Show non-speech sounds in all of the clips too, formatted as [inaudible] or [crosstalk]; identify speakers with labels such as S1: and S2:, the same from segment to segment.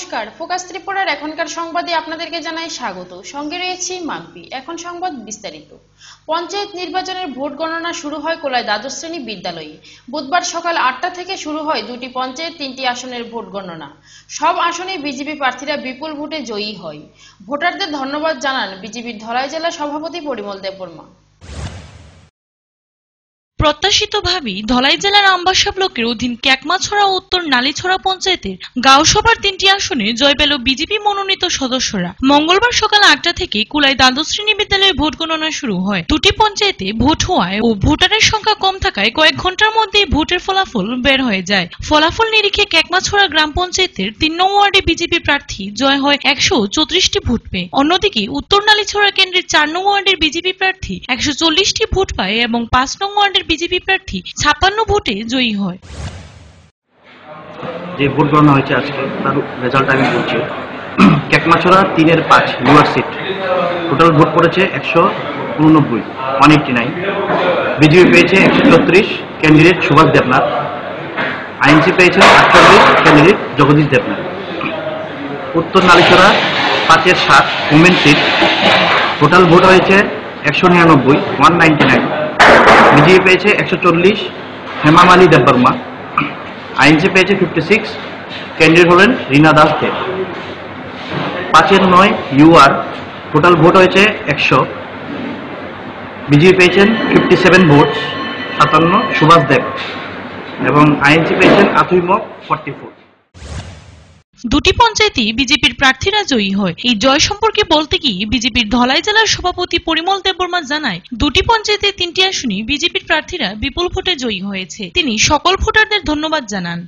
S1: নমস্কার। ফোকাস ত্রিপুরার এখনকার সংবাদে আপনাদেরকে জানাই স্বাগত। সঙ্গে রয়েছি মাম্পি এখন সংবাদ বিস্তারিত। পঞ্চায়েত নির্বাচনের ভোট গণনা শুরু হয় কোলায় দ্বাদশ শ্রেণি বিদ্যালয়ে। বুধবার সকাল আটটা থেকে শুরু হয় দুটি পঞ্চায়েত, তিনটি আসনের ভোট গণনা। সব আসনে বিজেপি প্রার্থীরা বিপুল ভোটে জয়ী হয়। ভোটারদের ধন্যবাদ জানান বিজেপির ধলাই জেলা সভাপতি পরিমল দেববর্মা।
S2: প্রত্যাশিতভাবেই ধলাই জেলার আম্বাসা ব্লকের অধীন ক্যাকমাছড়া ও উত্তর নালিছড়া পঞ্চায়েতের গাঁওসভার তিনটি আসনে জয় পেল বিজেপি মনোনীত সদস্যরা। মঙ্গলবার সকাল আটটা থেকে কুলাই দ্বাদশ শ্রেণি বিদ্যালয়ে ভোট গণনা শুরু হয়। দুটি পঞ্চায়েতে ভোট হওয়ায় ও ভোটারের সংখ্যা কম থাকায় কয়েক ঘণ্টার মধ্যেই ভোটের ফলাফল বের হয়ে যায়। ফলাফল নিরিখে ক্যাকমাছড়া গ্রাম পঞ্চায়েতের তিন নং ওয়ার্ডে বিজেপি প্রার্থী জয় হয় একশো চৌত্রিশটি ভোট পেয়ে। অন্যদিকে উত্তর নালিছড়া কেন্দ্রের চার নং ওয়ার্ডের বিজেপি প্রার্থী একশো চল্লিশটি ভোট পায় এবং পাঁচ নং ওয়ার্ডের বিজেপি প্রার্থী ছাপ্পান্ন ভোটে জয়ী হয়।
S3: যে ভোট গণনা হয়েছে আজকে, তার রেজাল্ট আমি বলছি। কেকমাছড়া তিনের পাঁচ, লোয়ার সিট। টোটাল ভোট পড়েছে একশো উননব্বই ওয়ান এইটটি নাইন বিজেপি পেয়েছে একশো ছত্রিশ ক্যান্ডিডেট সুভাষ দেবনাথ। আইএনসি পেয়েছে আটচল্লিশ ক্যান্ডিডেট জগদীশ দেবনাথ। উত্তর নালিছড়া পাঁচের সাত উমেন সিট টোটাল ভোট হয়েছে একশো নিরানব্বই ওয়ান নাইনটি নাইন বিজেপি পেয়েছে একশো চল্লিশ হেমামালি দেববর্মা। আইএনসি পেয়েছে ফিফটি সিক্স ক্যান্ডিডেট হলেন রীনা দাস দেব। পাঁচের নয় ইউআর টোটাল ভোট হয়েছে একশো। বিজেপি পেয়েছেন ফিফটি সেভেন ভোট সাতান্ন, সুভাষ দেব। এবং আইএনসি পেয়েছেন আতুই মক ফর্টি ফোর
S2: দুটি পঞ্চায়েতই বিজেপির প্রার্থীরা জয়ী হয়। এই জয় সম্পর্কে বলতে গিয়ে বিজেপির ধলাই জেলার সভাপতি পরিমল দেববর্মা জানায়, দুটি পঞ্চায়েতে তিনটি আসনই বিজেপির প্রার্থীরা বিপুল ভোটে জয়ী হয়েছে। তিনি সকল ভোটারদের ধন্যবাদ জানান।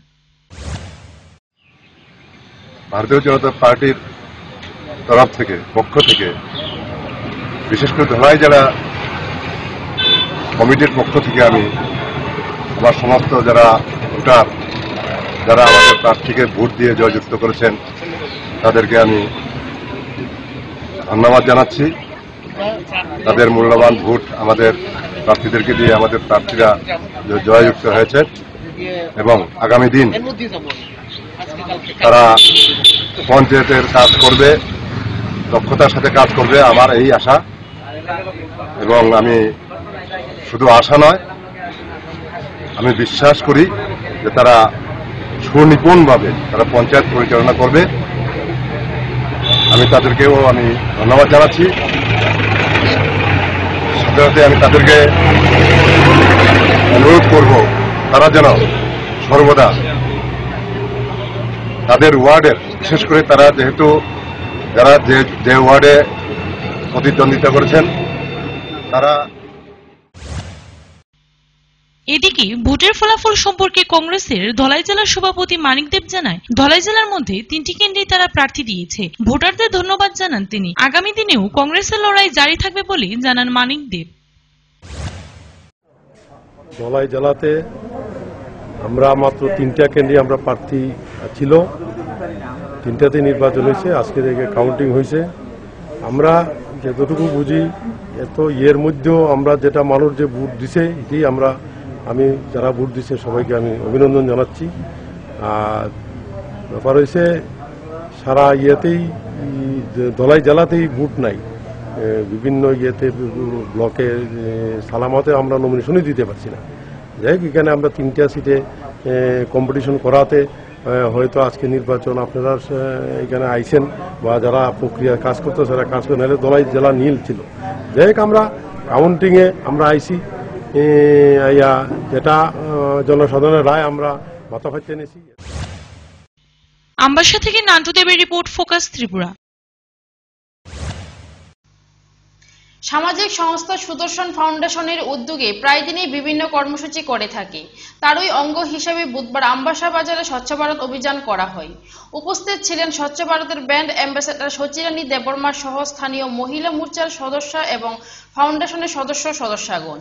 S4: ভারতীয় জনতা পার্টির তরফ থেকে, পক্ষ থেকে, বিশেষ করে ধলাই জেলা কমিটির পক্ষ থেকে আমি আমার সমস্ত যারা ভোটার যারা আমাদের প্রার্থীকে ভোট দিয়ে জয়যুক্ত করেছেন, তাদেরকে আমি ধন্যবাদ জানাচ্ছি। তাদের মূল্যবান ভোট আমাদের প্রার্থীদেরকে দিয়ে আমাদের প্রার্থীরা জয়যুক্ত হয়েছে এবং আগামী দিন তারা পঞ্চায়েতের কাজ করবে, দক্ষতার সাথে কাজ করবে, আমার এই আশা। এবং আমি শুধু আশা নয়, আমি বিশ্বাস করি যে তারা সুনিপুণভাবে তারা পঞ্চায়েত পরিচালনা করবে। আমি তাদেরকেও আমি ধন্যবাদ জানাচ্ছি। সাথে সাথে আমি তাদেরকে অনুরোধ করব, তারা যেন সর্বদা তাদের ওয়ার্ডের, বিশেষ করে তারা যেহেতু, যারা যে যে ওয়ার্ডে প্রতিদ্বন্দ্বিতা করেছেন, তারা
S2: এদিকে ভোটের ফলাফল সম্পর্কে কংগ্রেসের ধলাই জেলার সভাপতি মানিক দেব জানায়, ধলাই জেলার মধ্যে তিনটি কেন্দ্রে তারা প্রার্থী দিয়েছে। ভোটারদের ধন্যবাদ জানান তিনি। আগামী দিনেও কংগ্রেসের লড়াই জারি থাকবে বলে জানান মানিক দেব।
S5: ধলাই জেলাতে আমরা মাত্র তিনটা কেন্দ্রে আমরা প্রার্থী ছিল। তিনটাতে নির্বাচন হয়েছে, আজকে থেকে কাউন্টিং হয়েছে। আমরা যতটুকু বুঝি, এত ইয়ের মধ্যেও আমরা যেটা মানুষ যে ভোট দিছে এটি আমরা আমি যারা ভোট দিচ্ছে সবাইকে আমি অভিনন্দন জানাচ্ছি। আর ব্যাপার হয়েছে, সারা ইয়েতেই ধলাই জেলাতেই ভোট নাই। বিভিন্ন ইয়েতে, ব্লকে সালামতে আমরা নমিনেশনই দিতে পারছি না। যাই হোক, এখানে আমরা তিনটা সিটে কম্পিটিশন করাতে হয়তো আজকে নির্বাচন আপনারা এখানে আইছেন বা যারা প্রক্রিয়া কাজ করতো সেটা কাজ করে, নাহলে দলাই জেলা নীল ছিল। যাই হোক, আমরা কাউন্টিংয়ে আমরা আইছি। যেটা জনসাধারণের রায় আমরা মাথা ফাইতে নিয়েছি
S2: আম্বাসা থেকে নান্টু দেবের রিপোর্ট ফোকাস ত্রিপুরা।
S1: সামাজিক সংস্থা সুদর্শন ফাউন্ডেশনের উদ্যোগে প্রায় দিনই বিভিন্ন কর্মসূচি করে থাকে। তারই অঙ্গ হিসেবে বুধবার আমবাসা বাজারে স্বচ্ছ ভারত অভিযান করা হয়। উপস্থিত ছিলেন স্বচ্ছ ভারতের ব্র্যান্ড অ্যাম্বাসেডর সচিরানী দেববর্মা সহ স্থানীয় মহিলা মোর্চার সদস্য এবং ফাউন্ডেশনের সদস্য সদস্যগণ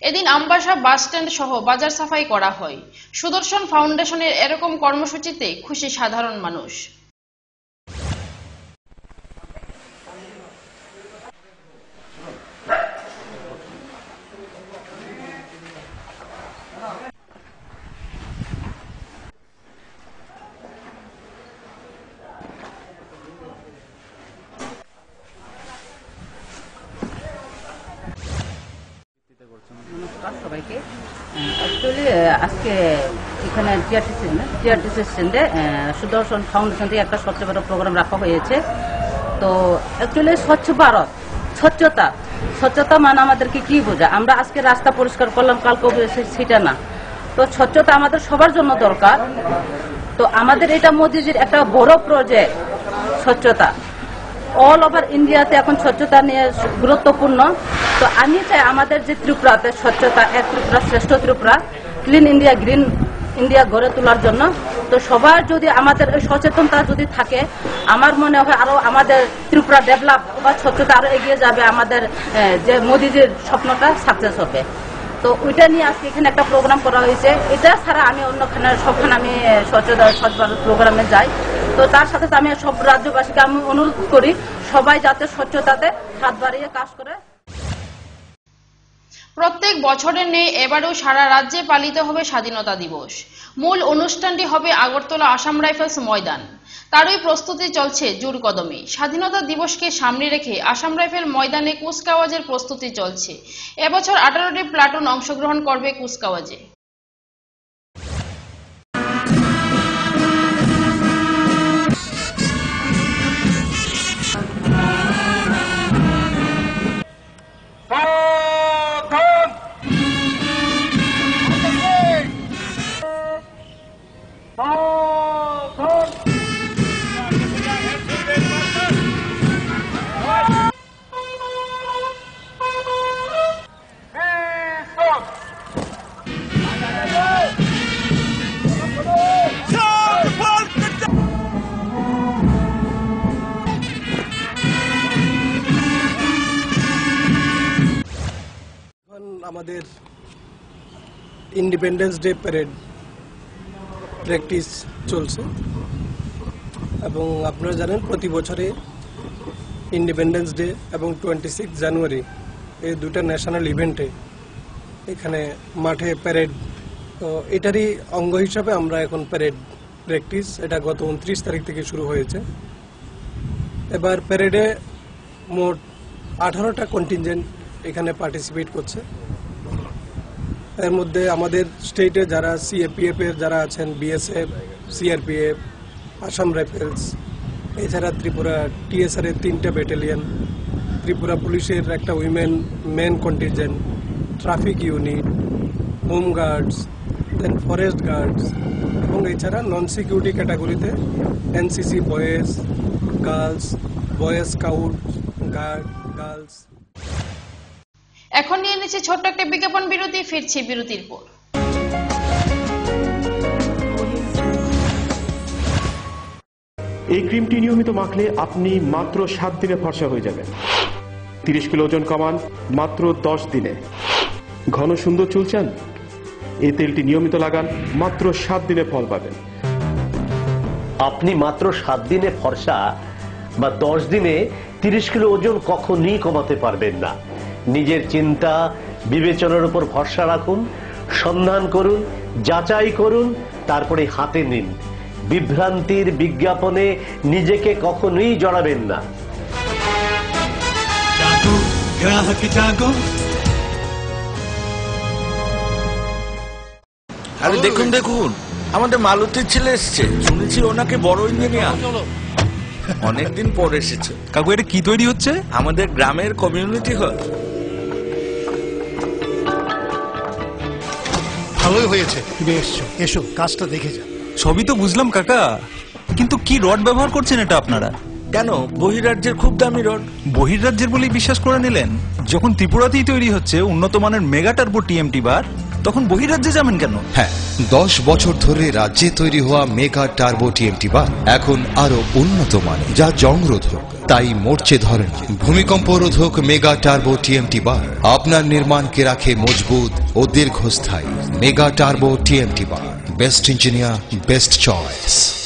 S1: এদিন আমবাসা বাস স্ট্যান্ড সহ বাজার সাফাই করা হয়। সুদর্শন ফাউন্ডেশনের এরকম কর্মসূচিতে খুশি সাধারণ মানুষ।
S6: অ্যাকচুয়ালি আজকে এখানে টিআরটিসি সুদর্শন ফাউন্ডেশন থেকে একটা স্বচ্ছ ভারত প্রোগ্রাম রাখা হয়েছে। তো অ্যাকচুয়ালি স্বচ্ছ ভারত, স্বচ্ছতা। স্বচ্ছতা মানে আমাদেরকে কি বোঝা আমরা আজকে রাস্তা পরিষ্কার করলাম কালকে সেটা না। তো স্বচ্ছতা আমাদের সবার জন্য দরকার। তো আমাদের এটা মোদিজির একটা বড় প্রজেক্ট স্বচ্ছতা। অল ওভার ইন্ডিয়াতে এখন স্বচ্ছতা নিয়ে গুরুত্বপূর্ণ। তো আমি চাই আমাদের যে ত্রিপুরাতে স্বচ্ছতা এক ত্রিপুরা শ্রেষ্ঠ Tripura clean India green India গড়ে তোলার জন্য। তো সবার যদি আমাদের এই সচেতনতা যদি থাকে, আমার মনে হয় আরও আমাদের ত্রিপুরা ডেভেলপ বা স্বচ্ছতা আরও এগিয়ে যাবে, আমাদের যে মোদিজির স্বপ্নটা সাকসেস হবে। তো ওইটা নিয়ে আজকে এখানে একটা প্রোগ্রাম করা হয়েছে। এটা ছাড়া আমি অন্যখানে, সবখানে আমি স্বচ্ছ ভারত প্রোগ্রামে যাই। তো তার সাথে আমি সব রাজ্যবাসীকে আমি অনুরোধ করি, সবাই যাতে স্বচ্ছতাতে হাত বাড়িয়ে কাজ করে।
S1: প্রত্যেক বছরের নেই এবারও সারা রাজ্যে পালিত হবে স্বাধীনতা দিবস। মূল অনুষ্ঠানটি হবে আগরতলা আসাম রাইফেলস ময়দান। তারই প্রস্তুতি চলছে জোর কদমে। স্বাধীনতা দিবসকে সামনে রেখে আসাম রাইফেল ময়দানে কুচকাওয়াজের প্রস্তুতি চলছে। এবছর আঠারোটি প্লাটুন অংশগ্রহণ করবে কুচকাওয়াজে।
S7: আমাদের ইন্ডিপেন্ডেন্স ডে প্যারেড প্র্যাকটিস চলছে। এবং আপনারা জানেন প্রতি বছরে ইন্ডিপেন্ডেন্স ডে এবং টোয়েন্টি সিক্স জানুয়ারি এই দুটা ন্যাশনাল ইভেন্টে এখানে মাঠে প্যারেড তো এটারই অঙ্গ হিসাবে আমরা এখন প্যারেড প্র্যাকটিস এটা গত উনত্রিশ তারিখ থেকে শুরু হয়েছে। এবার প্যারেডে মোট আঠারোটা কন্টিনজেন্ট এখানে পার্টিসিপেট করছে। এর মধ্যে আমাদের স্টেটে যারা সিএপিএফ এর যারা আছেন বিএসএফ সিআরপিএফ আসাম রাইফেলস, এছাড়া ত্রিপুরা টিএসআর এর তিনটা ব্যাটালিয়ন ত্রিপুরা পুলিশের একটা women men contingent traffic unit home guards then forest guards এবং এছাড়া নন সিকিউরিটি ক্যাটাগরিতে NCC boys girls boys scout guard girls
S1: এখন নিয়ে নিচ্ছে ছোট্ট একটা বিজ্ঞাপন বিরতি ফিরছি বিরতির পর।
S8: এই ক্রিমটি নিয়মিত মাখলে আপনি মাত্র সাত দিনে ফর্সা হয়ে যাবেন। তিরিশ কিলো ওজন কমান মাত্র দশ দিনে। ঘন সুন্দর চুল চান? এই তেলটি নিয়মিত লাগান মাত্র সাত দিনে ফল পাবেন।
S9: আপনি মাত্র সাত দিনে ফর্সা বা দশ দিনে তিরিশ কিলো ওজন কখনই কমাতে পারবেন না। নিজের চিন্তা বিবেচনার উপর ভরসা রাখুন সন্ধান করুন যাচাই করুন তারপরে হাতে নিন। বিভ্রান্তির বিজ্ঞাপনে নিজেকে কখনোই জড়াবেন না।
S10: আরে দেখুন দেখুন আমাদের মালতীর ছেলে এসছে। শুনেছি ওনাকে বড় ইঞ্জিনিয়ার। অনেকদিন পর এসেছে।
S11: কাকু এটা কি তৈরি হচ্ছে?
S10: আমাদের গ্রামের কমিউনিটি হল।
S12: ভালোই হয়েছে। তুমি এসছো। এসো কাজটা দেখে যা
S11: সবই তো বুঝলাম কাকা। কিন্তু কি রড ব্যবহার করছেন এটা আপনারা?
S10: কেন? বহিরাজ্যের খুব দামি রড।
S11: বহিরাজ্যের বলেই বিশ্বাস করে নিলেন? যখন ত্রিপুরাতেই তৈরি হচ্ছে উন্নত মানের মেগা টার্বো টিএমটি বার তখন বহিরাজ্যে যাবেন কেন?
S13: হ্যাঁ দশ বছর ধরে রাজ্যে তৈরি হওয়া মেগা টার্বো টিএমটি বা এখন আরও উন্নত মানে যা জংরোধক। তাই মরচে ধরেন ভূমিকম্প রোধক মেগা টার্বো টিএমটি বার আপনার নির্মাণকে রাখে মজবুত ও দীর্ঘস্থায়ী mega turbo TMT bar. Best engineer, best choice.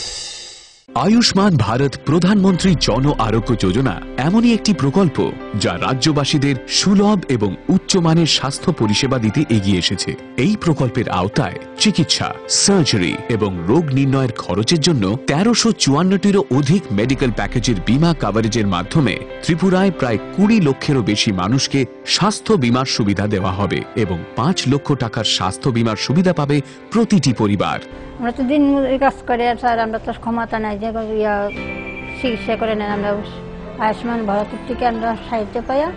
S14: Ayushman Bharat প্রধানমন্ত্রী জন আরোগ্য যোজনা এমনই একটি প্রকল্প যা রাজ্যবাসীদের সুলভ এবং উচ্চমানের স্বাস্থ্য পরিষেবা দিতে এগিয়ে এসেছে। এই প্রকল্পের আওতায় চিকিৎসা, সার্জারি এবং রোগ নির্ণয়ের খরচের জন্য তেরোশো চুয়ান্নটিরও অধিক মেডিকেল প্যাকেজের বীমা কভারেজের মাধ্যমে ত্রিপুরায় প্রায় কুড়ি লক্ষেরও বেশি মানুষকে স্বাস্থ্য বীমার সুবিধা দেওয়া হবে এবং পাঁচ লক্ষ টাকার স্বাস্থ্য বীমার সুবিধা পাবে প্রতিটি পরিবার।
S15: আমরা তো দিন কাজ করে, স্যার, আমরা তো ক্ষমতা নাই যে ইয়া চিকিৎসা করে নেন আমরা আয়ুষ্মান ভারতের থেকে আমরা সাহায্য পাইয়া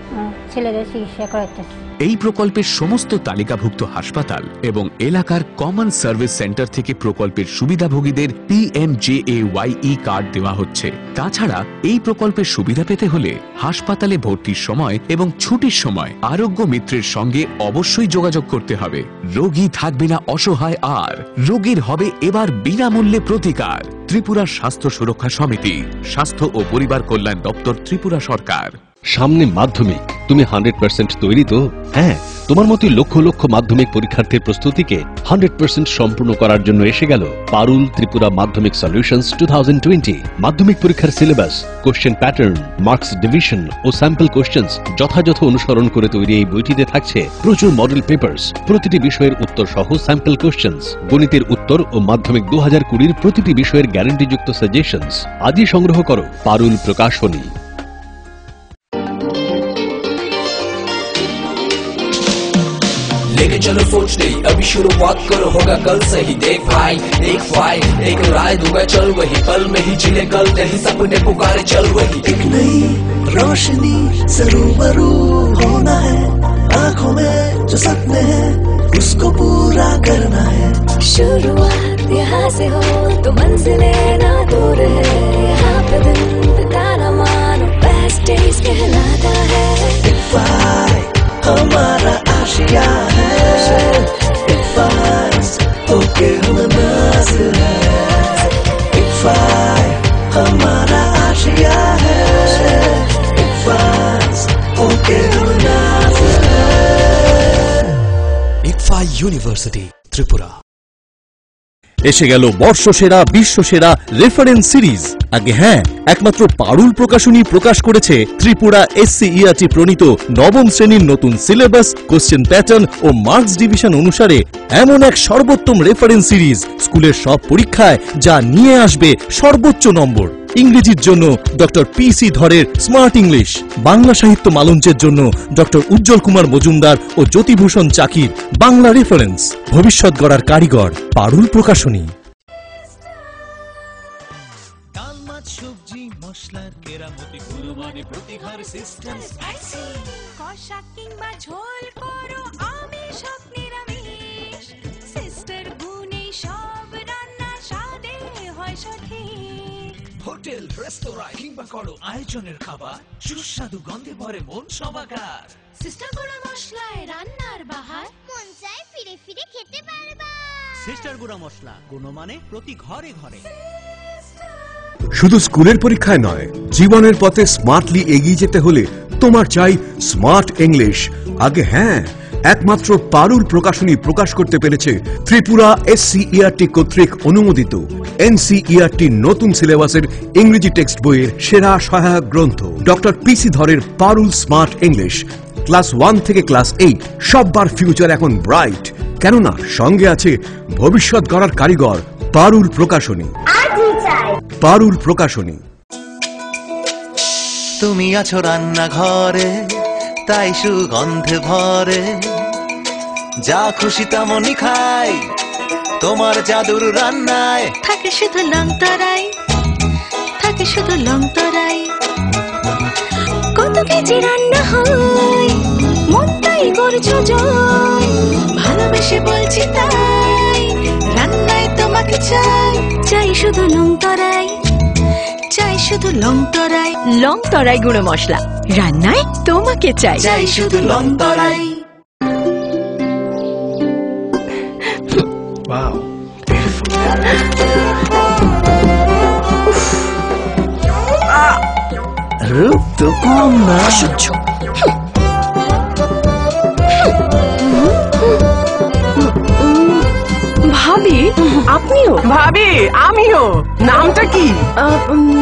S15: ছেলেদের চিকিৎসা করাইতেছি।
S14: এই প্রকল্পের সমস্ত তালিকাভুক্ত হাসপাতাল এবং এলাকার কমন সার্ভিস সেন্টার থেকে প্রকল্পের সুবিধাভোগীদের পিএমজেএওয়াই কার্ড দেওয়া হচ্ছে। তাছাড়া এই প্রকল্পের সুবিধা পেতে হলে হাসপাতালে ভর্তির সময় এবং ছুটির সময় আরোগ্য মিত্রের সঙ্গে অবশ্যই যোগাযোগ করতে হবে। রোগী থাকবে না অসহায় আর, রোগীর হবে এবার বিনামূল্যে প্রতিকার। ত্রিপুরা স্বাস্থ্য সুরক্ষা সমিতি, স্বাস্থ্য ও পরিবার কল্যাণ দপ্তর ত্রিপুরা সরকার
S16: সামনে মাধ্যমিক। তুমি হান্ড্রেড পার্সেন্ট তৈরি তো? হ্যাঁ তোমার মতোই লক্ষ লক্ষ মাধ্যমিক পরীক্ষার্থীর প্রস্তুতিকে হান্ড্রেড পার্সেন্ট সম্পূর্ণ করার জন্য এসে গেল পারুল ত্রিপুরা মাধ্যমিক সলিউশনস টু মাধ্যমিক পরীক্ষার syllabus question pattern marks division ও স্যাম্পল কোশ্চেন্স যথাযথ অনুসরণ করে তৈরি এই বইটিতে থাকছে প্রচুর মডেল পেপার্স প্রতিটি বিষয়ের উত্তর সহ স্যাম্পল কোশ্চেন্স গণিতের উত্তর ও মাধ্যমিক দু হাজার কুড়ির প্রতিটি বিষয়ের গ্যারান্টিযুক্ত সাজেশনস আজই সংগ্রহ করো পারুল প্রকাশনী।
S17: लेके चलो सोच नहीं अभी शुरुआत करो होगा कल से ही। देख भाई देख भाई एक राय दूँगा चल वही। पल में ही ज़िले कल तेरी सपने पुकारे चल वही।
S18: एक नई रोशनी से रूबरू होना है। आँखों में जो सपने हैं उसको पूरा करना है।
S19: शुरुआत यहाँ से हो तो मंजिलें ना दूर है। यहाँ पे दिन बिताना मानो बेस्ट डेज़ कहलाता है।
S18: हमारा है हम नाज है इफाय हमारा आशिया है हम नाज है
S20: यूनिवर्सिटी त्रिपुरा
S21: এসে গেল বর্ষসেরা, বিশ্বসেরা রেফারেন্স সিরিজ আগে হ্যাঁ একমাত্র পারুল প্রকাশনী প্রকাশ করেছে ত্রিপুরা এস এসসিইআরটি প্রণীত নবম শ্রেণির নতুন সিলেবাস কোশ্চেন প্যাটার্ন ও মার্কস ডিভিশন অনুসারে এমন এক সর্বোত্তম রেফারেন্স সিরিজ স্কুলের সব পরীক্ষায় যা নিয়ে আসবে সর্বোচ্চ নম্বর। ইংরেজির জন্য ডক্টর পি সি ধরের স্মার্ট ইংলিশ, বাংলা সাহিত্য মালঞ্চের জন্য ডক্টর উজ্জ্বল কুমার মজুমদার ও জ্যোতিভূষণ চাকির বাংলা রেফারেন্স। ভবিষ্যৎ গড়ার কারিগর পারুল প্রকাশনী।
S18: হোটেল রেস্তোরাঁ কিংবা করো আয়োজনের খাবার সুস্বাদু গন্ধে ভরে মন সবাকার
S19: সিস্টার গুঁড়া মশলায় রান্নার বাহার। মন চায় ফিরে ফিরে খেতে পারবা।
S22: সিস্টার গুঁড়া মশলা গুণমানে প্রতি ঘরে ঘরে।
S23: শুধু স্কুলের পরীক্ষায় নয় জীবনের পথে স্মার্টলি এগিয়ে যেতে হলে তোমার চাই স্মার্ট ইংলিশ আগে হ্যাঁ একমাত্র পারুল প্রকাশনী প্রকাশ করতে পেরেছে ত্রিপুরা এসসিইআরটি কর্তৃক অনুমোদিত। এনসিইআরটি নতুন সিলেবাসের ইংরেজি টেক্সট বইয়ের সেরা সহায়ক গ্রন্থ। ডক্টর পিসি ধরের Parul smart English. Class one থেকে ক্লাস এইট সববার ফিউচার এখন ব্রাইট। কেননা সঙ্গে আছে ভবিষ্যৎ গড়ার কারিগর পারুল প্রকাশনী। পারুল প্রকাশনী।
S24: তুমি আছো রান্নাঘরে তাই সুগন্ধে ভরে যা খুশি তেমনই খাই। তোমার জাদুর রান্নায়
S19: থাকে শুধু লং তরাই থাকে শুধু লং তরাই। কত কেজি রান্না হয় মনটাই করছ জয়। ভালোবেসে বলছি তাই রান্নায় তোমাকে চাই। চাই শুধু লং তরাই চাই শুধু লং তরাই। লং তরাই গুঁড়ো মশলা রান্নায় তোমাকে চাই।
S24: চাই শুধু লং
S18: Wow.
S24: রূপ তো কম না
S25: ভাবি আপনিও? ভাবি আমিও। নামটা কি?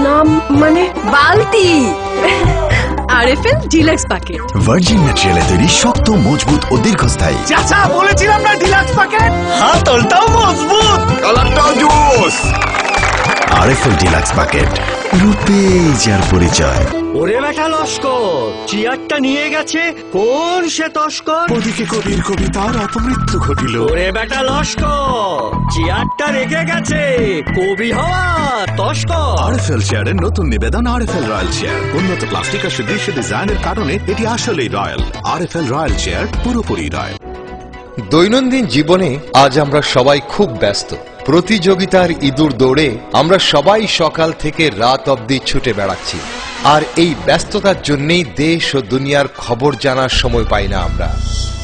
S25: নাম মানে বালতি। আরএফএল ডিলাক্স প্যাকেট
S26: ভার্জিন ম্যাটেরিয়ালে তৈরি শক্ত মজবুত ও দীর্ঘস্থায়ী।
S18: চাচা বলেছিলাম না ডিলাক্স প্যাকেট
S24: হাতলটাও মজবুত। কালারটাও জোস।
S27: আরএফএল ডিলাক্স প্যাকেট রূপেই যার পরিচয়।
S28: ওরে বেটা লস্কর চেয়ারটা নিয়ে গেছে কোন সে তস্কর?
S27: ওদিকে কবির কবিতার অপমৃত্যু ঘটিল।
S28: ওরে বেটা লস্কর চেয়ারটা রেখে গেছে কবি হওয়া তস্কর।
S27: আরএফএল চেয়ারের নতুন নিবেদন আরএফএল রয়্যাল চেয়ার উন্নত প্লাস্টিক আর সুদৃশ্য ডিজাইনের কারণে এটি আসলেই রয়্যাল। আরএফএল রয়্যাল চেয়ার পুরোপুরি রয়্যাল।
S13: দৈনন্দিন জীবনে আজ আমরা সবাই খুব ব্যস্ত। প্রতিযোগিতার ইঁদুর দৌড়ে আমরা সবাই সকাল থেকে রাত অবধি ছুটে বেড়াচ্ছি। আর এই ব্যস্ততার জন্যেই দেশ ও দুনিয়ার খবর জানার সময় পাই না আমরা।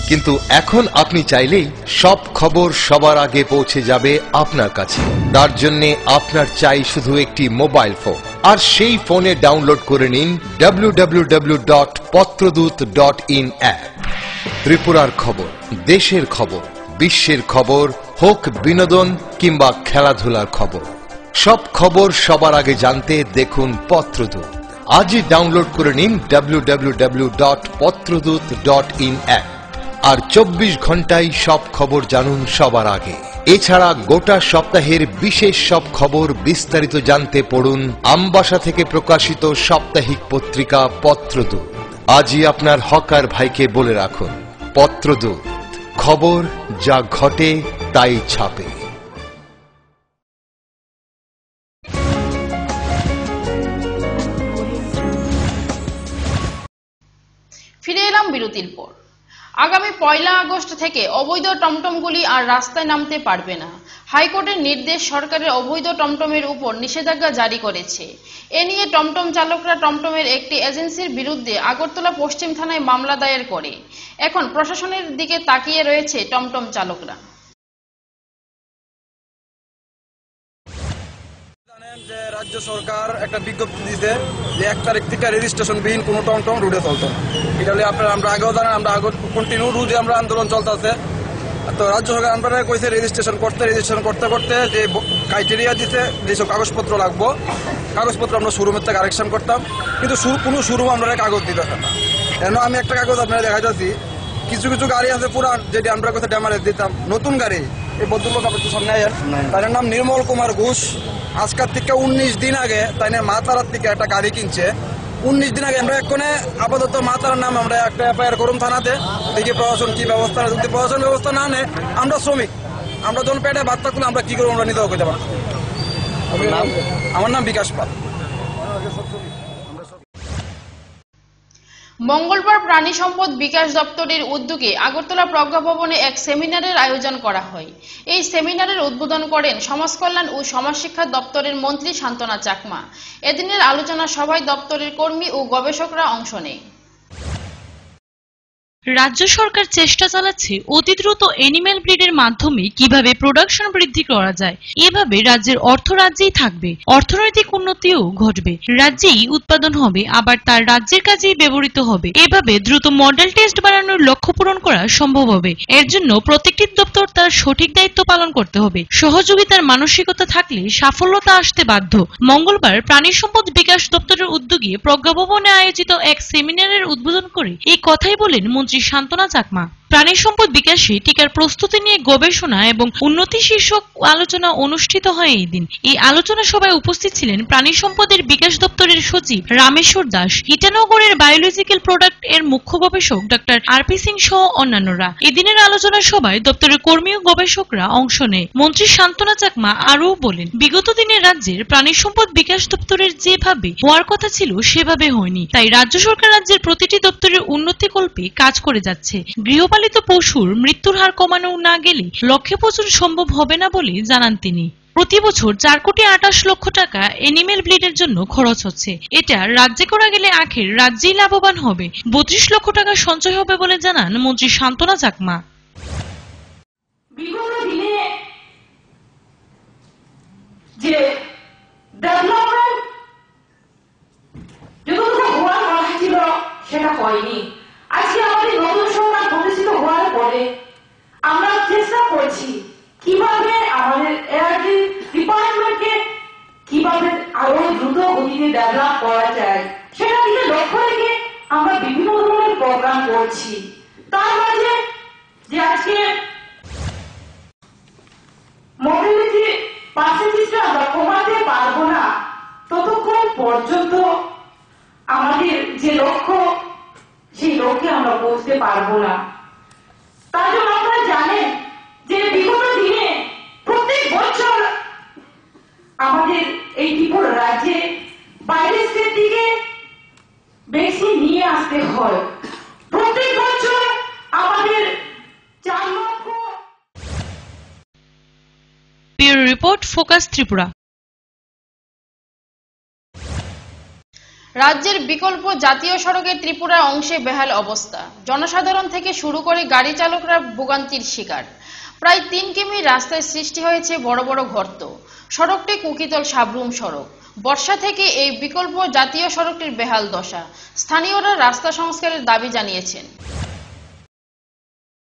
S13: কিন্তু এখন আপনি চাইলেই সব খবর সবার আগে পৌঁছে যাবে আপনার কাছে। তার জন্যে আপনার চাই শুধু একটি মোবাইল ফোন। আর সেই ফোনে ডাউনলোড করে নিন W W W dot Patradoot dot in app ত্রিপুরার খবর, দেশের খবর, বিশ্বের খবর, হোক বিনোদন কিংবা খেলাধুলার খবর। সব খবর সবার আগে জানতে দেখুন পত্রদূত। আজই ডাউনলোড করে নিন www.পত্রদূত.in অ্যাপ আর চব্বিশ ঘন্টায় সব খবর জানুন সবার আগে। এছাড়া গোটা সপ্তাহের বিশেষ সব খবর বিস্তারিত জানতে পড়ুন আমবাসা থেকে প্রকাশিত সাপ্তাহিক পত্রিকা পত্রদূত। আজই আপনার হকার ভাইকে বলে রাখুন। পত্রদূত খবর যা ঘটে তাই ছাপে।
S1: ফিরে এলাম বিরতির পর। আগামী পয়লা আগস্ট থেকে অবৈধ টমটমগুলি আর রাস্তায় নামতে পারবে না। হাইকোর্টের নির্দেশ সরকারের অবৈধ টমটমের উপর নিষেধাজ্ঞা জারি করেছে। এ নিয়ে টমটম চালকরা টমটমের একটি এজেন্সির বিরুদ্ধে আগরতলা পশ্চিম থানায় মামলা দায়ের করে। এখন প্রশাসনের দিকে তাকিয়ে রয়েছে টমটম চালকরা।
S29: রাজ্য সরকার একটা বিজ্ঞপ্তি দিয়েছে যে এক তারিখ থেকে রেজিস্ট্রেশন বিহীন কোনো টমটম রুটে চলতো। এটা হলে আপনার আমরা আগেও জানেন, আমরা আগে কন্টিনিউ রুটে আমরা আন্দোলন চলতেছে। তো রাজ্য সরকার আমরা কইছে রেজিস্ট্রেশন করতে রেজিস্ট্রেশন করতে করতে যে ক্রাইটেরিয়া দিতে যেসব কাগজপত্র লাগবো, কাগজপত্র আমরা শোরুমের থেকে কারেকশন করতাম। কিন্তু শুরু- কোনো শোরুম আমরা কাগজ দিতেছে না। কেন আমি একটা কাগজ আপনারা দেখা যাচ্ছি কিছু কিছু গাড়ি আছে পুরান, যেটি আমরা কোথায় ড্যামারেজ দিতাম। নতুন গাড়ি এই ভদ্রলোক আপনার তো সামনে আয়েন তার নাম নির্মল কুমার ঘোষ। আজকের থেকে উনিশ দিন আগে তাই না মা তারার থেকে একটা গাড়ি কিনছে। উনিশ দিন আগে আমরা এক্ষণে আপাতত মা তারার নাম আমরা একটা এফআইআর করুন থানাতে। দেখি প্রশাসন কি ব্যবস্থা। যদি প্রশাসন ব্যবস্থা না নেয় আমরা শ্রমিক। আমরা যখন পেটে ভাত থাকলে আমরা কি করব? আমরা নিতে পারব আমার নাম? বিকাশ পাল।
S1: মঙ্গলবার প্রাণী সম্পদ বিকাশ দপ্তরের উদ্যোগে আগরতলা প্রজ্ঞা ভবনে এক সেমিনারের আয়োজন করা হয়। এই সেমিনারের উদ্বোধন করেন সমাজকল্যাণ ও সমাজ শিক্ষা দপ্তরের মন্ত্রী শান্তনা চাকমা। এদিনের আলোচনা সভায় দপ্তরের কর্মী ও গবেষকরা অংশ নেয়।
S2: রাজ্য সরকার চেষ্টা চালাচ্ছে অতি দ্রুত এনিম্যাল ব্রিডের মাধ্যমে কীভাবে প্রোডাকশন বৃদ্ধি করা যায়। এভাবে রাজ্যের অর্থ রাজ্যেই থাকবে, অর্থনৈতিক উন্নতিও ঘটবে। রাজ্যেই উৎপাদন হবে, আবার তার রাজ্যের কাজেই ব্যবহৃত হবে। এভাবে দ্রুত মডেল টেস্ট বানানোর লক্ষ্য পূরণ করা সম্ভব হবে। এর জন্য প্রত্যেকটি দপ্তর তার সঠিক দায়িত্ব পালন করতে হবে। সহযোগিতার মানসিকতা থাকলে সাফল্যতা আসতে বাধ্য। মঙ্গলবার প্রাণী সম্পদ বিকাশ দপ্তরের উদ্যোগে প্রজ্ঞাভবনে আয়োজিত এক সেমিনারের উদ্বোধন করে এই কথাই বলেন মন্ত্রী শান্তনা চাকমা। প্রাণী সম্পদ বিকাশে টিকার প্রস্তুতি নিয়ে গবেষণা এবং উন্নতি শীর্ষক আলোচনা অনুষ্ঠিত হয় এই দিন। এই আলোচনা সভায় উপস্থিত ছিলেন প্রাণী সম্পদের বিকাশ দপ্তরের সচিব রামেশ্বর দাস, ইটানগরের বায়োলজিক্যাল প্রোডাক্টের মুখ্য গবেষক ডক্টর আরপি সিং সহ অন্যান্যরা। এদিনের আলোচনা সভায় দপ্তরের কর্মী ও গবেষকরা অংশ নেয়। মন্ত্রী শান্তনা চাকমা আরও বলেন, বিগত দিনে রাজ্যের প্রাণী সম্পদ বিকাশ দপ্তরের যেভাবে হওয়ার কথা ছিল, সেভাবে হয়নি। তাই রাজ্য সরকার রাজ্যের প্রতিটি দপ্তরের উন্নতি কল্পে কাজ করে যাচ্ছে। গৃহপালিত পশুর মৃত্যুর হার কমানো না গেলে লক্ষ্যে পৌঁছানো সম্ভব হবে না বলে জানান তিনি। প্রতি বছর চার কোটি আঠাশ লক্ষ টাকা এনিমেল ব্লিডের জন্য খরচ হচ্ছে। এটা রাজ্যে করা গেলে আখের রাজ্যেই লাভবান হবে। বত্রিশ লক্ষ টাকা সঞ্চয় হবে বলে জানান মন্ত্রী শান্তনা চাকমা।
S30: সেটা হয়নি। আজকে আমাদের নতুন সরকার প্রতিষ্ঠিত হওয়ার পরে আমরা চেষ্টা করছি কীভাবে আমাদের এআরডি ডিপার্টমেন্টকে কীভাবে আরও দ্রুত গতিতে ডেভেলপ করা যায়, সেটা দিকে লক্ষ্য রেখে আমরা বিভিন্ন ধরনের প্রোগ্রাম করছি। তার মাঝে যে আজকে মোবিলিটি পার্সেন্টেজটা আমরা কমাতে পারব না, ততক্ষণ পর্যন্ত আমাদের যে লক্ষ্য সেই লক্ষ্যে আমরা পৌঁছতে পারব না। তার জন্য আপনারা জানেন যে বিগত দিনে প্রত্যেক বছর আমাদের এই ত্রিপুরা রাজ্যে বাইরের স্টেট থেকে বেশি নিয়ে আসতে হয়। প্রত্যেক বছর আমাদের চার লক্ষ
S2: রিপোর্ট ফোকাস ত্রিপুরা।
S1: রাজ্যের বিকল্প জাতীয় সড়কের ত্রিপুরা অংশে বেহাল অবস্থা। জনসাধারণ থেকে শুরু করে গাড়ি চালকরা ভোগান্তির শিকার। প্রায় তিন কিমি রাস্তায় সৃষ্টি হয়েছে বড় বড় গর্ত। সড়কটি কুকিতল সাবরুম সড়ক। বর্ষা থেকে এই বিকল্প জাতীয় সড়কটির বেহাল দশা। স্থানীয়রা রাস্তা সংস্কারের দাবি জানিয়েছেন।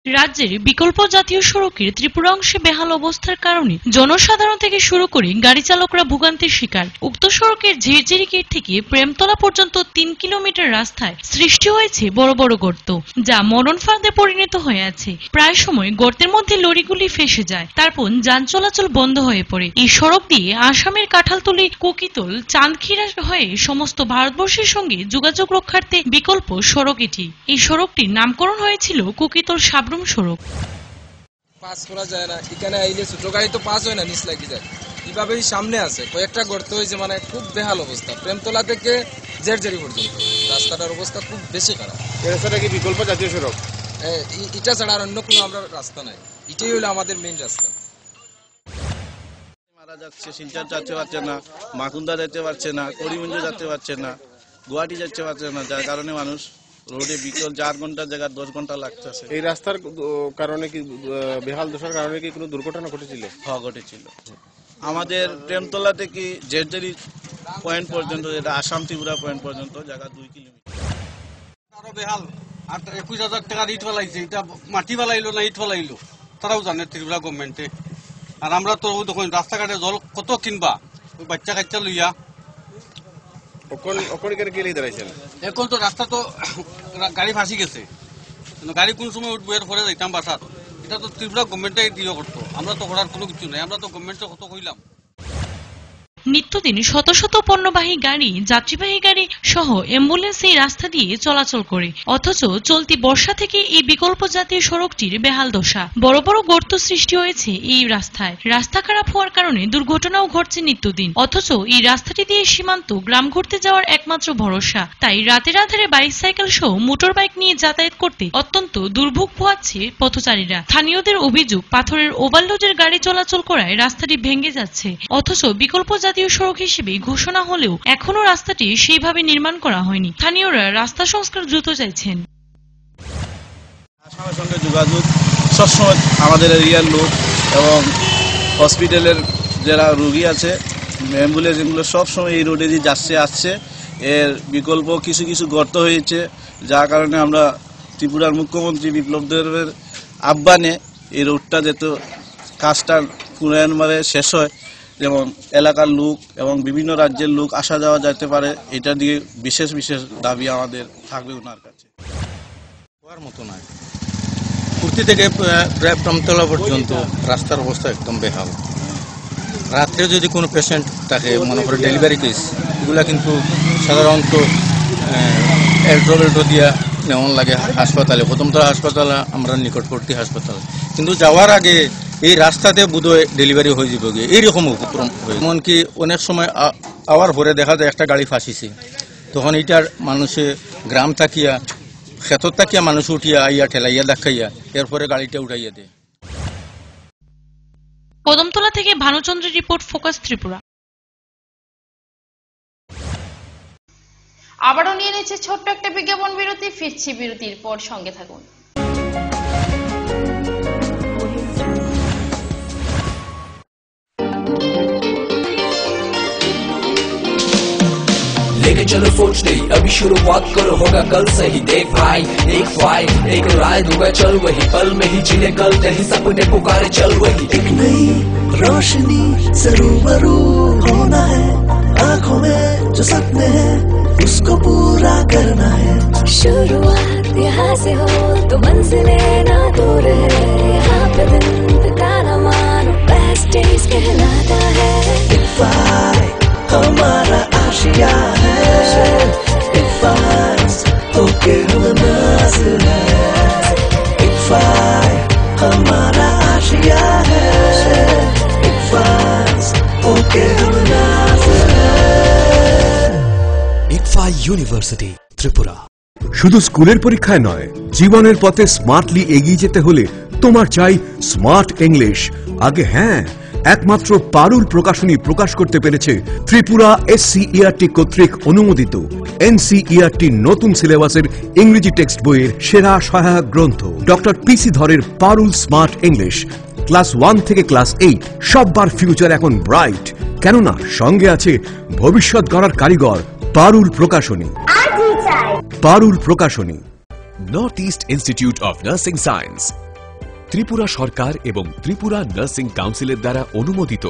S2: রাজ্যের বিকল্প জাতীয় সড়কের ত্রিপুরা অংশে বেহাল অবস্থার কারণে জনসাধারণ থেকে শুরু করে গাড়ি চালকরা ভোগান্তির শিকার। উক্ত সড়কের ঝিরঝিরি গেট থেকে প্রেমতলা পর্যন্ত তিন কিলোমিটার রাস্তায় সৃষ্টি হয়েছে বড় বড় গর্ত, যা মরণ ফাঁদে পরিণত হয়ে আছে। প্রায় সময় গর্তের মধ্যে লরিগুলি ফেসে যায়, তারপর যান চলাচল বন্ধ হয়ে পড়ে। এই সড়ক দিয়ে আসামের কাঁঠালতলি, কোকিতল, চাঁদখিরা হয়ে সমস্ত ভারতবর্ষের সঙ্গে যোগাযোগ রক্ষার্থে বিকল্প সড়ক এটি। এই সড়কটির নামকরণ হয়েছিল কোকিতল সাবরুম সড়ক
S29: পাস করা যায় না এখানে আইলে ছোট গাড়ি তো পাস হয় না নিচ লাগি যায়। এভাবেই সামনে আছে। কয়েকটা গর্ত হয়েছে মানে খুব বেহাল অবস্থা। প্রেমতলা থেকে জেরজেরি পর্যন্ত। রাস্তাটার অবস্থা খুব বেশি খারাপ।
S31: রাস্তাটা কি বিকল্প জাতীয় সড়ক?
S29: এটা ছাড়া আর অন্য কোনো আমরা রাস্তা নাই। এটাই হলো আমাদের মেইন রাস্তা।
S31: মারা যাচ্ছে শিলচর যেতে পারছে না মাকুন্দা যেতে পারছে না করিমগঞ্জ যেতে পারছে না গুয়াহাটি যাচ্ছে পারছে না যার কারণে মানুষ রোডে বিকল চার ঘণ্টার জায়গায় দশ ঘণ্টা লাগতেছে।
S32: এই রাস্তার কারণে কি বেহাল দশার কারণে কি কোনো দুর্ঘটনা ঘটেছিল?
S31: হওয়া ঘটেছিল। আমাদের প্রেমতলা থেকে জেরজেরি পয়েন্ট পর্যন্ত যেটা আসাম ত্রিপুরা পয়েন্ট পর্যন্ত জায়গা দুই কিলোমিটার।
S33: আরও বেহাল। আর একুশ হাজার টাকার ইট ফেলাইছে এটা মাটি ফেলাইলো না ইট ফেলাইলো? তারাও জানে ত্রিপুরা গভর্নমেন্টে আর আমরা তো দেখুন রাস্তাঘাটে জল কত কিনবা? বাচ্চা কাচ্চা লইয়া এখন তো, রাস্তা তো [coughs] গাড়ি ফাঁসি গেছে। গাড়ি কোন সময় উঠবো, এর পরে যাইতাম বাসার এটা তো ত্রিপুরা গভর্নমেন্টটাই দিয়ে করতো। আমরা তো করার কোনো কিছু নাই। আমরা তো গভর্নমেন্টে কত কইলাম?
S2: নিত্যদিন শত শত পণ্যবাহী গাড়ি, যাত্রীবাহী গাড়ি সহ অ্যাম্বুলেন্স এই রাস্তা দিয়ে চলাচল করে। অথচ চলতি বর্ষা থেকে এই বিকল্প জাতীয় সড়কটির বেহাল দশা। বড় বড় গর্ত সৃষ্টি হয়েছে এই রাস্তায়। রাস্তা খারাপ হওয়ার কারণে দুর্ঘটনাও ঘটছে নিত্যদিন। অথচ এই রাস্তাটি দিয়ে সীমান্ত গ্রাম ঘুরতে যাওয়ার একমাত্র ভরসা। তাই রাতের আধারে বাইসাইকেল সহ মোটর বাইক নিয়ে যাতায়াত করতে অত্যন্ত দুর্ভোগ পোহাচ্ছে পথচারীরা। স্থানীয়দের অভিযোগ, পাথরের ওভারলোডের গাড়ি চলাচল করায় রাস্তাটি ভেঙে যাচ্ছে। অথচ বিকল্প জাতীয় সড়ক হিসেবে ঘোষণা হলেও এখনও রাস্তাটি সেইভাবে নির্মাণ করা হয়নি। স্থানীয়রা রাস্তা সংস্কার দ্রুত চাইছেন।
S31: সঙ্গে যোগাযোগ, সবসময় আমাদের এরিয়ার লোক এবং হসপিটালের যারা রুগী আছে, অ্যাম্বুলেন্স এগুলো সবসময় এই রোডে দিয়ে যাচ্ছে, আসছে। এর বিকল্প কিছু কিছু গর্ত হয়েছে, যার কারণে আমরা ত্রিপুরার মুখ্যমন্ত্রী বিপ্লব দেবের আহ্বানে এই রোডটা যাতে কাজটা পুনরায়নভাবে শেষ হয় যেমন এলাকার লোক এবং বিভিন্ন রাজ্যের লোক আসা যাওয়া যেতে পারে, এটা দিয়ে বিশেষ বিশেষ দাবি আমাদের থাকবে ওনার কাছে।
S34: মতো নয় কুর্তি থেকে প্রায় প্রায় প্রামতলা পর্যন্ত রাস্তার অবস্থা একদম বেহাল। রাত্রে যদি কোনো পেশেন্ট থাকে মনে করে ডেলিভারি কেস এগুলা কিন্তু সাধারণত এল্ট্রো বেল্ট্রো দিয়া নেওয়ান লাগে। হাসপাতালে প্রথমতলা হাসপাতাল, আমরা নিকটবর্তী হাসপাতাল। কিন্তু যাওয়ার আগে এই রাস্তাতে বোধহয় ডেলিভারি হয়ে যাবে গিয়ে। এইরকম উপক্রম হয় এমনকি অনেক সময় আ- আওয়ার ভরে দেখা যায় একটা গাড়ি ফাঁসিছে। তখন এইটার মানুষে গ্রাম থাকিয়া ক্ষেতর থাকিয়া মানুষ উঠিয়া আইয়া ঠেলাইয়া দেখাইয়া এরপরে গাড়িটা উঠাইয়া দেয়।
S2: কদমতলা থেকে ভানুচন্দ্রের রিপোর্ট ফোকাস ত্রিপুরা।
S1: আবারও নিয়ে নিচ্ছে ছোট্ট একটা বিজ্ঞাপন বিরতি ফিরছি বিরতির পর সঙ্গে থাকুন।
S17: चलो सोच नहीं अभी शुरुआत करो होगा कल से ही देख भाई एक फाई एक राय दूँगा चल वही पल में ही ज़िले कल तेरी सपने पुकारे चल वही।
S18: एक नई रोशनी से रूबरू होना है आँखों में जो सपने हैं उसको पूरा करना है।
S19: शुरुआत यहाँ से हो तो मंजिलें ना दूर है। यहाँ पे दिन बिताना मानो बेस्ट डेज़ कहलाता है।
S35: खुशियाँ हैं एक फाइज होके हम नाजिल है
S18: एक फाइज हमारा आशिया है एक फाइज होके हम नाजिल है एक फाइज यूनिवर्सिटी त्रिपुरा
S23: শুধু স্কুলের পরীক্ষায় নয় জীবনের পথে স্মার্টলি এগিয়ে যেতে হলে তোমার চাই স্মার্ট ইংলিশ আগে হ্যাঁ একমাত্র পারুল প্রকাশনী প্রকাশ করতে পেরেছে ত্রিপুরা এসসিইআরটি কর্তৃক অনুমোদিত। এনসিইআরটি নতুন সিলেবাসের ইংরেজি টেক্সট বইয়ের সেরা সহায়ক গ্রন্থ। ডক্টর পিসি ধরের Parul smart English. Class one থেকে ক্লাস এইট সববার ফিউচার এখন ব্রাইট। কেননা সঙ্গে আছে ভবিষ্যৎ গড়ার কারিগর Parul Prakashani. Parul Prakashani.
S14: North east institute of nursing science Tripura সরকার এবং ত্রিপুরা নার্সিং কাউন্সিলের দ্বারা অনুমোদিত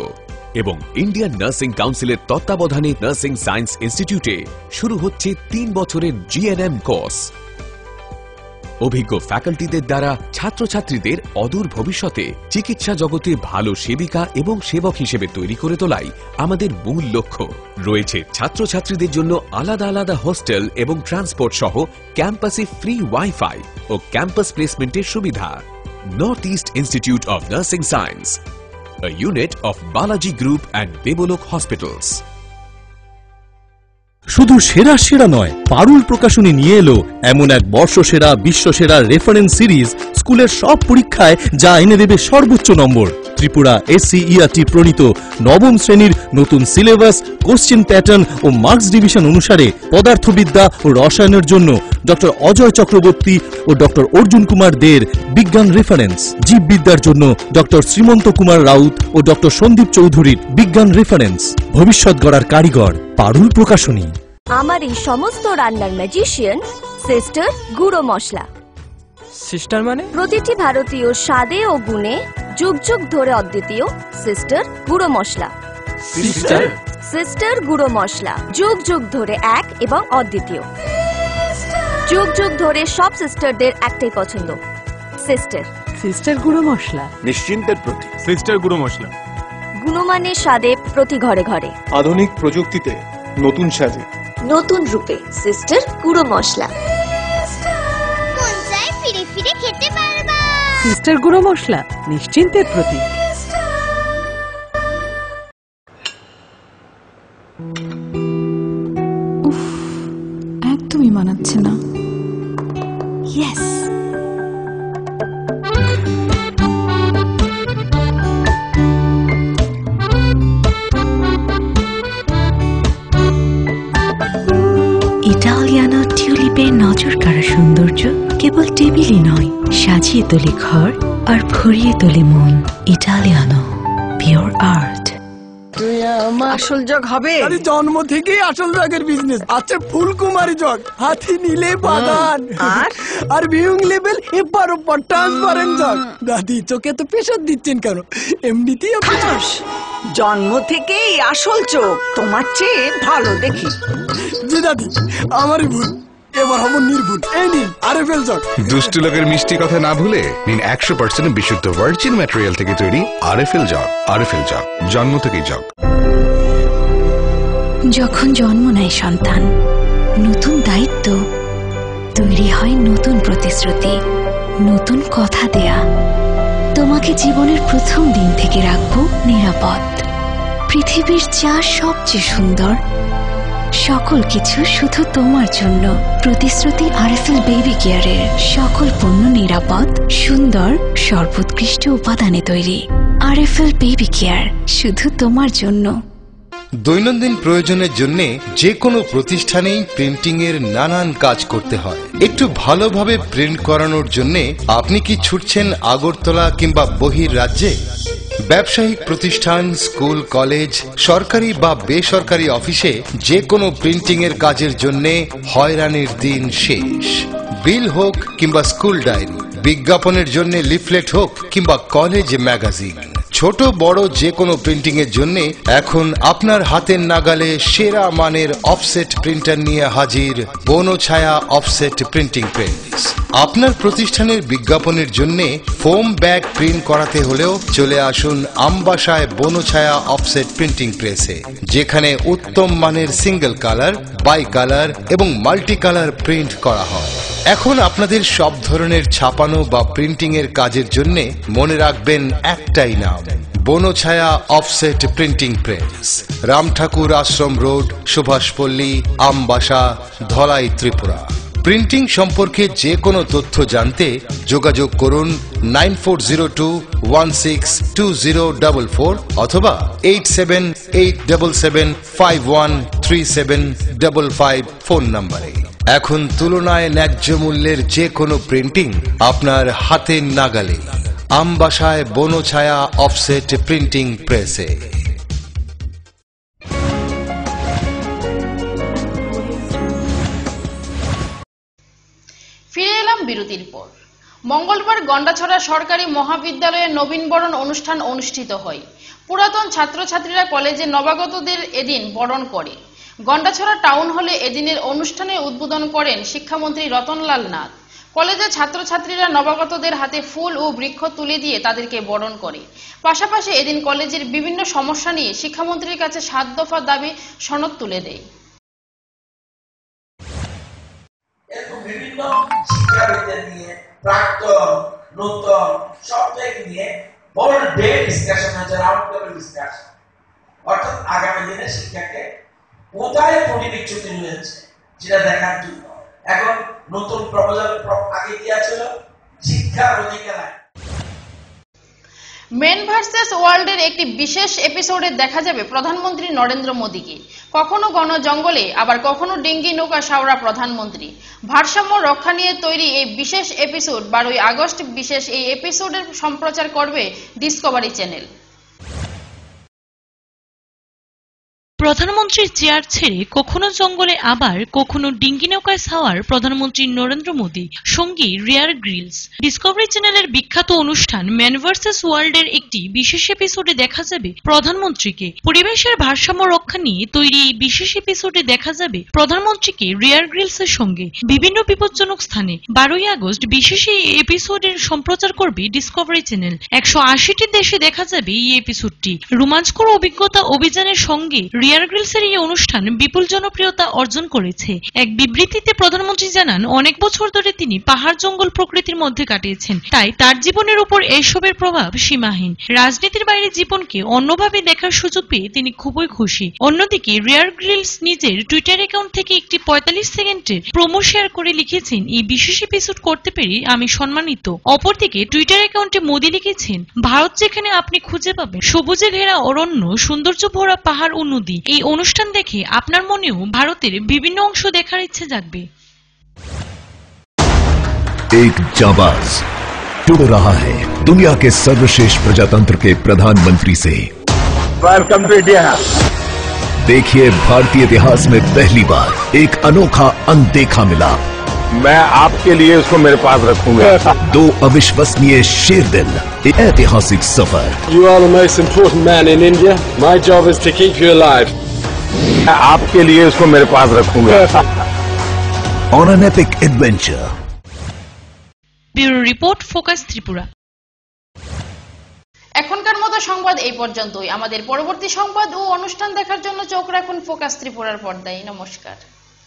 S14: এবং ইন্ডিয়ান নার্সিং কাউন্সিলের তত্ত্বাবধানে নার্সিং সায়েন্স ইনস্টিটিউটে শুরু হচ্ছে তিন বছরের জিএনএম কোর্স। অভিজ্ঞ ফ্যাকাল্টিদের দ্বারা ছাত্রছাত্রীদের অদূর ভবিষ্যতে চিকিৎসা জগতে ভালো সেবিকা এবং সেবক হিসেবে তৈরি করে তোলাই আমাদের মূল লক্ষ্য। রয়েছে ছাত্রছাত্রীদের জন্য আলাদা আলাদা হোস্টেল এবং ট্রান্সপোর্ট সহ ক্যাম্পাসে ফ্রি ওয়াইফাই ও ক্যাম্পাস প্লেসমেন্টের সুবিধা। North east institute of Science, a unit of Balaji Group and Debolok Hospitals.
S21: শুধু সেরা সেরা নয় পারুল প্রকাশনী নিয়ে এলো এমন এক বর্ষসেরা বিশ্বসেরা রেফারেন্স সিরিজ স্কুলের সব পরীক্ষায় যা এনে দেবে সর্বোচ্চ নম্বর ত্রিপুরা এসসিইআরটি প্রণীত নবম শ্রেণির নতুন সিলেবাস, কোশ্চেন প্যাটার্ন ও মার্কস ডিভিশন অনুসারে পদার্থবিদ্যা ও রসায়নের জন্য ডক্টর অজয় চক্রবর্তী ও ডক্টর অর্জুন কুমার দের বিজ্ঞান রেফারেন্স। জীববিদ্যার জন্য ডক্টর শ্রীমন্ত কুমার রাউত ও ডক্টর সন্দীপ চৌধুরীর বিজ্ঞান রেফারেন্স। ভবিষ্যৎ গড়ার কারিগর, পারুল প্রকাশনী।
S36: আমার এই সমস্ত রান্নার ম্যাজিশিয়ান সিস্টার গুঁড়ো মশলা।
S27: সিস্টার মানে?
S36: প্রতিটি ভারতীয় স্বাদে ও গুণে যুগ যুগ ধরে অদ্বিতীয় সিস্টার গুঁড়ো মশলা।
S27: সিস্টার
S36: সিস্টার গুঁড়ো মশলা যুগ যুগ ধরে এক এবং অদ্বিতীয়। যুগ যুগ ধরে সব সিস্টারদের একটাই পছন্দ সিস্টার
S25: সিস্টার গুঁড়ো মশলা?
S37: নিশ্চিন্তের প্রতি
S27: সিস্টার গুঁড়ো মশলা।
S36: গুণমানের স্বাদে প্রতি ঘরে ঘরে।
S11: আধুনিক প্রযুক্তিতে নতুন সাজে
S36: নতুন রূপে সিস্টার গুঁড়ো মশলা।
S25: সিস্টার গুঁড়ো মশলা নিশ্চিন্তের প্রতীক।
S26: তোলে ঘর আর ভরিয়ে তোলে মন ইটালিয়ানো পিওর আর্ট
S25: আসল জগ হবে।
S38: আরে জন্ম থেকেই আসল জগের বিজনেস আছে ফুলকুমারী জগ হাতি নীলে বাগান।
S25: আর?
S38: আর ভিউং লেভেল এপার ওপার ট্রান্সপারেন্ট জগ। দাদি চোখে তো প্রেশার দিচ্ছেন কেন? এমনিতেই আপনি
S25: জন্ম থেকেই আসল চোখ। তোমার চেয়ে ভালো দেখি।
S38: জি দাদি আমারই ভুল। এবার হব নির্ভুল। এই নিন আরে জগ
S39: দুষ্টু লোকের মিষ্টি কথা না ভুলে নিন একশো পার্সেন্ট বিশুদ্ধ ভার্জিন ম্যাটেরিয়াল থেকে তৈরি আরএফএল জগ আরএফএল জগ জন্ম থেকেই জগ।
S26: যখন জন্ম নেয় সন্তান নতুন দায়িত্ব তৈরি হয় নতুন প্রতিশ্রুতি নতুন কথা দেয়া। তোমাকে জীবনের প্রথম দিন থেকে রাখব নিরাপদ। পৃথিবীর যা সবচেয়ে সুন্দর সকল কিছু শুধু তোমার জন্য। প্রতিশ্রুতি আর আরএফএল বেবি কেয়ারের সকল পণ্য নিরাপদ, সুন্দর, সর্বোৎকৃষ্ট উপাদানে তৈরি। আর আরএফএল বেবি কেয়ার শুধু তোমার জন্য।
S13: দৈনন্দিন প্রয়োজনের জন্য যে কোনো প্রতিষ্ঠানেই প্রিন্টিং এর নানান কাজ করতে হয়। একটু ভালোভাবে প্রিন্ট করানোর জন্য আপনি কি ছুটছেন আগরতলা কিংবা বহির রাজ্যে? ব্যবসায়িক প্রতিষ্ঠান, স্কুল, কলেজ, সরকারি বা বেসরকারি অফিসে যে কোনো প্রিন্টিং এর কাজের জন্য হয়রানির দিন শেষ। বিল হোক কিংবা স্কুল ডায়েরি, বিজ্ঞাপনের জন্য লিফলেট হোক কিংবা কলেজ ম্যাগাজিন। ছোট, বড় যে কোনো প্রিন্টিং এর জন্য এখন আপনার হাতের নাগালে সেরা মানের অফসেট প্রিন্টার নিয়ে হাজির বনছায়া অফসেট প্রিন্টিং প্রেস আপনার প্রতিষ্ঠানের বিজ্ঞাপনের জন্য ফোম ব্যাগ প্রিন্ট করাতে হলেও চলে আসুন আমবাসায় বনছায়া অফসেট প্রিন্টিং প্রেসে যেখানে উত্তম মানের সিঙ্গেল কালার বাই কালার এবং মাল্টি কালার প্রিন্ট করা হয়। এখন আপনাদের সব ধরনের ছাপানো বা প্রিন্টিং এর কাজের জন্য মনে রাখবেন একটাই নাম, Banchhaya offset printing press. Ram Thakur Ashram road, Subhashpalli, Ambassa, Dhalai Tripura. Printing সম্পর্কে যে কোনো তথ্য জানতে যোগাযোগ করুন nine four zero two one six two zero double four অথবা eight seven eight double seven five one three seven double five phone নম্বরে। এখন তুলনায় ন্যায্য মূল্যের যে কোনো প্রিন্টিং আপনার হাতের নাগালে। আমবাসায় বনছায়া অফসেট প্রিন্টিং প্রেসে
S1: ফিরে এলাম বিরতির পর। মঙ্গলবার গন্ডাছড়া সরকারি মহাবিদ্যালয়ে নবীনবরণ অনুষ্ঠান অনুষ্ঠিত হয়। পুরাতন ছাত্রছাত্রীরা কলেজে নবাগতদের এদিন বরণ করে। গন্ডাছড়া টাউন হলে এদিনের অনুষ্ঠানে উদ্বোধন করেন শিক্ষামন্ত্রী রতনলাল নাথ। কলেজের ছাত্রছাত্রীরা নবাগতদের হাতে ফুল ও বৃক্ষ তুলে দিয়ে তাদেরকে বরণ করে। পাশাপাশি এদিন কলেজের বিভিন্ন সমস্যা নিয়ে শিক্ষামন্ত্রীর কাছে সাত দফা দাবি সনদ তুলে দেয়।
S40: অর্থাৎ আগামী দিনে শিক্ষাকে কোথায় পরিবিচ্যুতি হয়েছে সেটা দেখার জন্য? এখন নতুন প্রপোজাল আগে কি ছিল শিক্ষার অধিকার।
S1: মেন ভার্সেস ওয়ার্ল্ডের একটি বিশেষ এপিসোডে দেখা যাবে প্রধানমন্ত্রী নরেন্দ্র মোদীকে। কখনো গণ জঙ্গলে, আবার কখনো ডিঙ্গি নৌকা সাওড়া প্রধানমন্ত্রী। ভারসাম্য রক্ষা নিয়ে তৈরি এই বিশেষ এপিসোড বারোই আগস্ট বিশেষ এই এপিসোডের সম্প্রচার করবে ডিসকভারি চ্যানেল
S2: প্রধানমন্ত্রীর চেয়ার ছেড়ে কখনো জঙ্গলে আবার, কখনো ডিঙ্গি নৌকায় ছাওয়ার প্রধানমন্ত্রী নরেন্দ্র মোদী, সঙ্গী রিয়ার গ্রিলস। ডিসকভারি চ্যানেলের বিখ্যাত অনুষ্ঠান ম্যান ভার্সেস ওয়ার্ল্ডের একটি বিশেষ এপিসোডে দেখা যাবে প্রধানমন্ত্রীকে। পরিবেশের ভারসাম্য রক্ষা নিয়ে তৈরি এই বিশেষ এপিসোডে দেখা যাবে প্রধানমন্ত্রীকে রিয়ার গ্রিলস এর সঙ্গে। বিভিন্ন বিপজ্জনক স্থানে বারোই আগস্ট বিশেষ এই এপিসোডের সম্প্রচার করবে ডিসকভারি চ্যানেল একশো আশিটি দেশে দেখা যাবে এই এপিসোডটি রোমাঞ্চকর অভিজ্ঞতা অভিযানের সঙ্গে রিয়ার গ্রিলসের এই অনুষ্ঠান বিপুল জনপ্রিয়তা অর্জন করেছে। এক বিবৃতিতে প্রধানমন্ত্রী জানান, অনেক বছর ধরে তিনি পাহাড় জঙ্গল প্রকৃতির মধ্যে কাটিয়েছেন। তাই তার জীবনের উপর এইসবের প্রভাব সীমাহীন। রাজনীতির বাইরে জীবনকে অন্যভাবে দেখার সুযোগ পেয়ে তিনি খুবই খুশি। অন্যদিকে, রিয়ার গ্রিলস নিজের টুইটার অ্যাকাউন্ট থেকে একটি পঁয়তাল্লিশ সেকেন্ডের প্রোমো শেয়ার করে লিখেছেন, এই বিশেষ এপিসোড করতে পেরে আমি সম্মানিত। অপরদিকে, টুইটার অ্যাকাউন্টে মোদী লিখেছেন, ভারত যেখানে আপনি খুঁজে পাবেন, সবুজে ঘেরা অরণ্য, সৌন্দর্য ভরা পাহাড় ও নদী। এই অনুষ্ঠান দেখে আপনার মনেও ভারতের বিভিন্ন অংশ দেখার ইচ্ছে জাগবে
S27: एक जाबाज जुड़ रहा है दुनिया के सर्वश्रेष्ठ प्रजातंत्र के प्रधानमंत्री से
S41: वेलकम टू इंडिया
S27: देखिए भारतीय इतिहास में पहली बार एक अनोखा अनदेखा मिला
S41: मैं आपके लिए उसको मेरे पास रखूंगा
S27: दो अविश्वसनीय शेर दिल एक ऐतिहासिक सफर
S41: You are the most important man in India. My job is to keep you alive. मैं आपके लिए उसको मेरे पास रखूंगा
S27: on an epic adventure
S2: bureau report focus Tripura
S1: এখনকার মতো সংবাদ এই পর্যন্তই আমাদের পরবর্তী সংবাদ ও অনুষ্ঠান দেখার জন্য চোখ রাখুন ফোকাস ত্রিপুরার পর্দায় নমস্কার